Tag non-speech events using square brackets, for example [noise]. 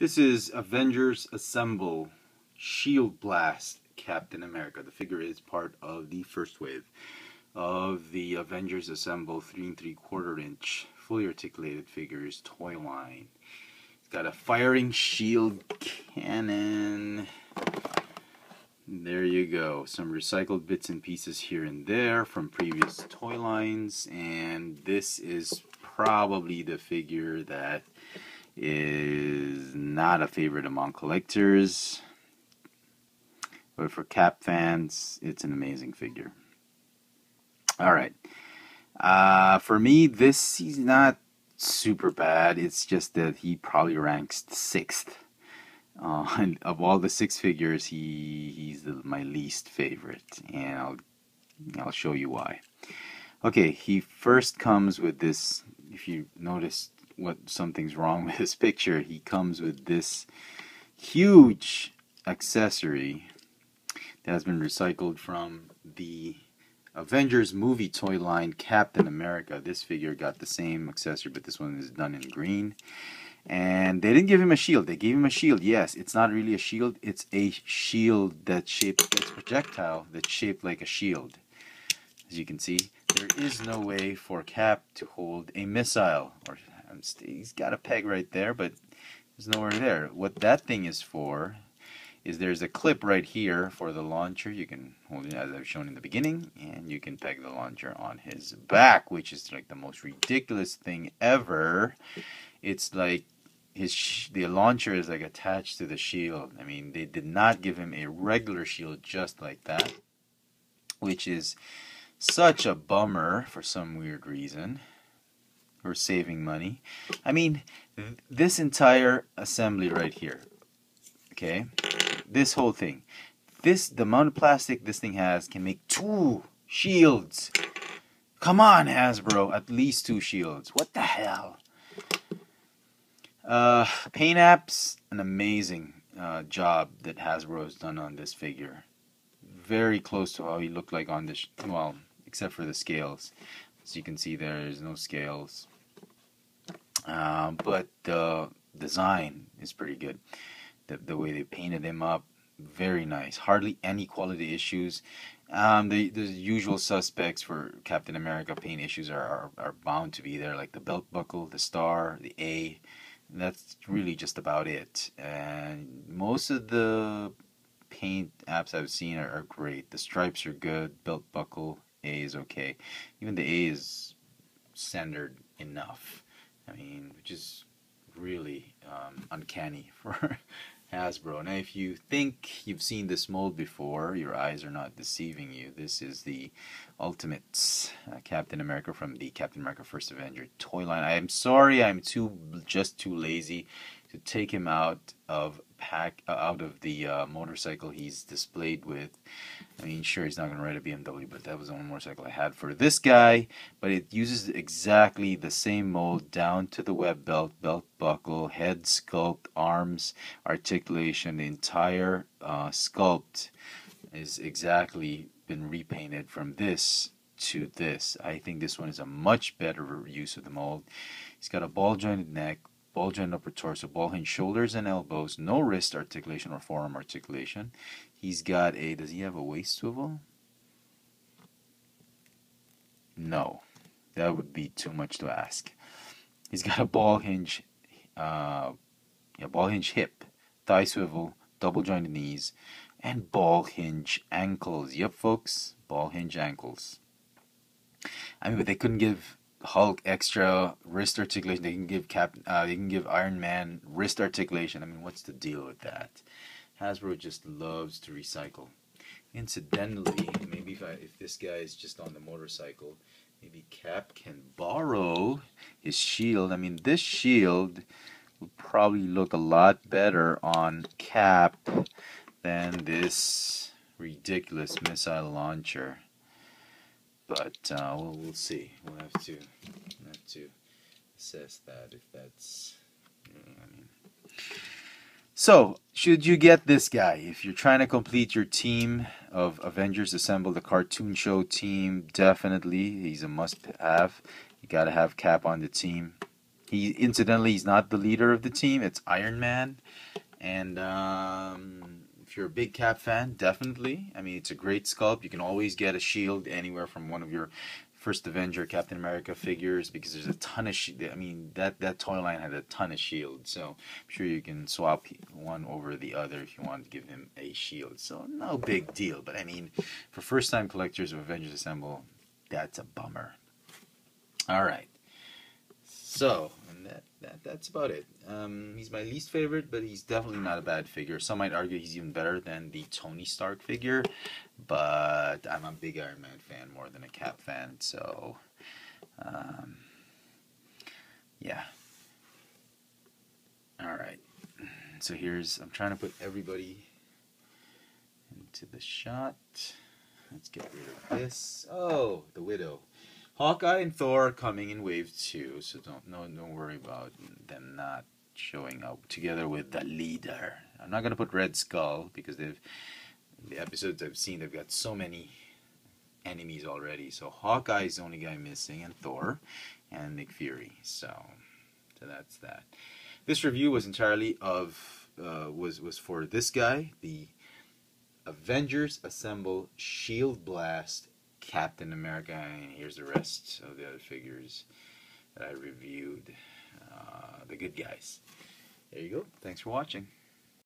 This is Avengers Assemble Shield Blast Captain America. The figure is part of the first wave of the Avengers Assemble 3 and 3 quarter inch fully articulated figures toy line. It's got a firing shield cannon. There you go. Some recycled bits and pieces here and there from previous toy lines. And this is probably the figure that is not a favorite among collectors. But for Cap fans, it's an amazing figure. All right. Uh, for me, this he's not super bad. It's just that he probably ranks sixth. Uh, [laughs] and of all the six figures, he he's the, my least favorite, and I'll I'll show you why. Okay, he first comes with this. If you notice what something's wrong [laughs] with his picture, he comes with this huge accessory that has been recycled from the Avengers movie toy line Captain America. This figure got the same accessory, but this one is done in green. And they didn't give him a shield. They gave him a shield. Yes, it's not really a shield. It's a shield that's shaped, it's projectile that's shaped like a shield. As you can see, there is no way for Cap to hold a missile. Or He's got a peg right there, but there's nowhere there. What that thing is for is there's a clip right here for the launcher. You can hold it as I've shown in the beginning, and you can peg the launcher on his back, which is like the most ridiculous thing ever. It's like his the launcher is like attached to the shield. I mean, they did not give him a regular shield just like that, which is such a bummer for some weird reason. We're saving money. I mean, this entire assembly right here, okay, this whole thing, this the amount of plastic this thing has can make two shields. Come on, Hasbro, at least two shields. What the hell? Uh, Paint Apps, an amazing uh, job that Hasbro has done on this figure. Very close to how he looked like on this, well, except for the scales. As you can see, there's no scales. Uh, but the design is pretty good. The, the way they painted him up, very nice. Hardly any quality issues. Um, the the usual suspects for Captain America paint issues are, are, are bound to be there, like the belt buckle, the star, the A. That's really just about it. And most of the paint apps I've seen are, are great. The stripes are good. Belt buckle A is okay. Even the A is centered enough. I mean, which is really um, uncanny [laughs] for Hasbro. Now, if you think you've seen this mold before, your eyes are not deceiving you. This is the Ultimate uh, Captain America from the Captain America First Avenger toy line. I am sorry, I'm too just too lazy to take him out of pack uh, out of the uh, motorcycle he's displayed with. I mean, sure, he's not going to ride a BMW, but that was the only motorcycle I had for this guy. But it uses exactly the same mold down to the web belt, belt buckle, head sculpt, arms, articulation. The entire uh, sculpt is exactly been repainted from this to this. I think this one is a much better use of the mold. He's got a ball jointed neck, ball joint upper torso, ball hinge shoulders and elbows, no wrist articulation or forearm articulation. He's got a, does he have a waist swivel? No, that would be too much to ask. He's got a ball hinge, uh, yeah, ball hinge hip, thigh swivel, double jointed knees, and ball hinge ankles. Yep, folks, ball hinge ankles. I mean, but they couldn't give Hulk extra wrist articulation. They can give Cap. Uh, they can give Iron Man wrist articulation. I mean, what's the deal with that? Hasbro just loves to recycle. Incidentally, maybe if I, if this guy is just on the motorcycle, maybe Cap can borrow his shield. I mean, this shield would probably look a lot better on Cap than this ridiculous missile launcher but uh, we'll, see. We'll have to we'll have to assess that if that's. I mean. So, should you get this guy if you're trying to complete your team of Avengers Assemble the cartoon show team? Definitely, he's a must-have. You got to have Cap on the team. He incidentally he's not the leader of the team. It's Iron Man, and um, if you're a big Cap fan, definitely. I mean, it's a great sculpt. You can always get a shield anywhere from one of your first Avenger, Captain America figures because there's a ton of. Sh- I mean, that that toy line had a ton of shields, so I'm sure you can swap one over the other if you want to give him a shield. So no big deal. But I mean, for first-time collectors of Avengers Assemble, that's a bummer. All right. So, that that's about it. Um, he's my least favorite, but he's definitely not a bad figure. Some might argue he's even better than the Tony Stark figure, but I'm a big Iron Man fan more than a Cap fan, so um, yeah. All right. So here's I'm trying to put everybody into the shot. Let's get rid of this. Oh, the widow. Hawkeye and Thor are coming in wave two, so don't no don't worry about them not showing up together with the leader. I'm not gonna put Red Skull because they've the episodes I've seen they've got so many enemies already. So Hawkeye is the only guy missing, and Thor, and Nick Fury. So, so that's that. This review was entirely of uh, was was for this guy, the Avengers Assemble Shield Blast Captain America, and here's the rest of the other figures that I reviewed. Uh, the good guys. There you go. Thanks for watching.